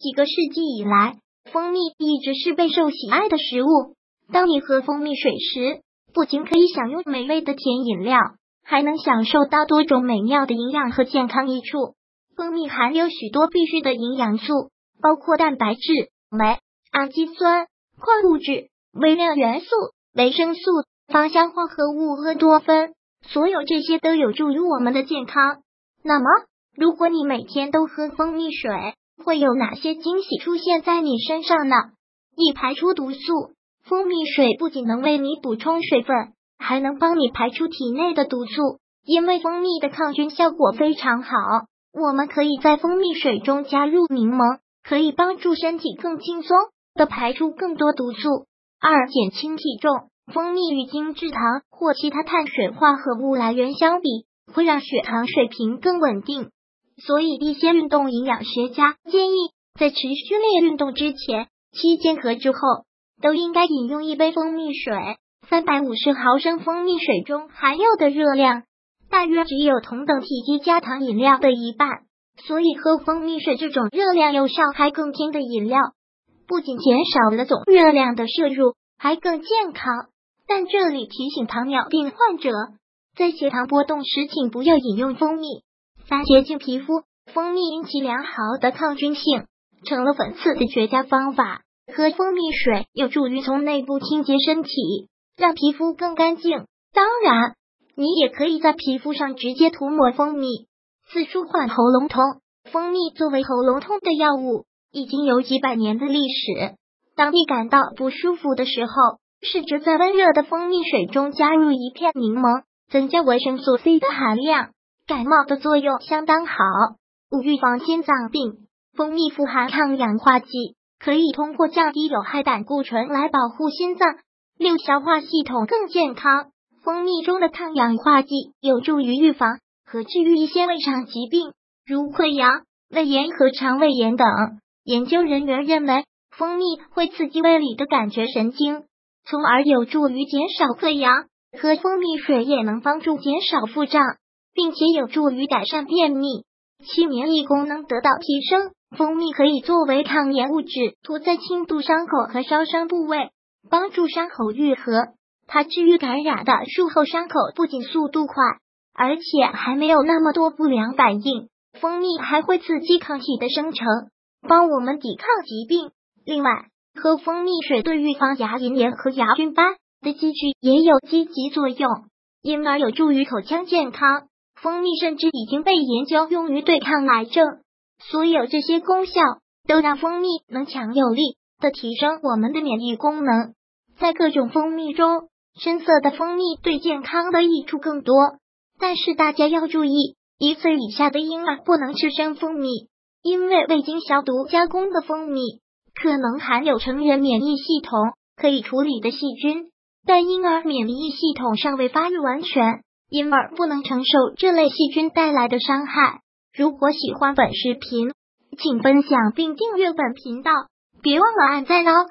几个世纪以来，蜂蜜一直是备受喜爱的食物。当你喝蜂蜜水时，不仅可以享用美味的甜饮料，还能享受到多种美妙的营养和健康益处。蜂蜜含有许多必需的营养素，包括蛋白质、酶、氨基酸、矿物质、微量元素、维生素、芳香化合物和多酚，所有这些都有助于我们的健康。那么，如果你每天都喝蜂蜜水，会有哪些惊喜出现在你身上呢？一、排出毒素。蜂蜜水不仅能为你补充水分，还能帮你排出体内的毒素。因为蜂蜜的抗菌效果非常好，我们可以在蜂蜜水中加入柠檬，可以帮助身体更轻松的排出更多毒素。二、减轻体重。蜂蜜与精制糖或其他碳水化合物来源相比，会让血糖水平更稳定。所以，一些运动营养学家建议，在持续练运动之前、期间和之后。都应该饮用一杯蜂蜜水，三百五十毫升蜂蜜水中含有的热量大约只有同等体积加糖饮料的一半，所以喝蜂蜜水这种热量又少还更甜的饮料，不仅减少了总热量的摄入，还更健康。但这里提醒糖尿病患者，在血糖波动时，请不要饮用蜂蜜。三、洁净皮肤，蜂蜜因其良好的抗菌性，成了粉刺的绝佳方法。喝蜂蜜水有助于从内部清洁身体，让皮肤更干净。当然，你也可以在皮肤上直接涂抹蜂蜜。四、舒缓喉咙痛。蜂蜜作为喉咙痛的药物，已经有几百年的历史。当你感到不舒服的时候，试着在温热的蜂蜜水中加入一片柠檬，增加维生素 C 的含量，感冒的作用相当好。五、预防心脏病。蜂蜜富含抗氧化剂。可以通过降低有害胆固醇来保护心脏，六消化系统更健康。蜂蜜中的抗氧化剂有助于预防和治愈一些胃肠疾病，如溃疡、胃炎和肠胃炎等。研究人员认为，蜂蜜会刺激胃里的感觉神经，从而有助于减少溃疡。喝蜂蜜水也能帮助减少腹胀，并且有助于改善便秘。其、免疫功能得到提升。蜂蜜可以作为抗炎物质，涂在轻度伤口和烧伤部位，帮助伤口愈合。它治愈感染的术后伤口不仅速度快，而且还没有那么多不良反应。蜂蜜还会刺激抗体的生成，帮我们抵抗疾病。另外，喝蜂蜜水对预防牙龈炎和牙菌斑的积聚也有积极作用，因而有助于口腔健康。蜂蜜甚至已经被研究用于对抗癌症。所有这些功效都让蜂蜜能强有力的提升我们的免疫功能。在各种蜂蜜中，深色的蜂蜜对健康的益处更多。但是大家要注意，一岁以下的婴儿不能吃生蜂蜜，因为未经消毒加工的蜂蜜可能含有成人免疫系统可以处理的细菌，但婴儿免疫系统尚未发育完全，因而不能承受这类细菌带来的伤害。如果喜欢本视频，请分享并订阅本频道，别忘了按赞哦！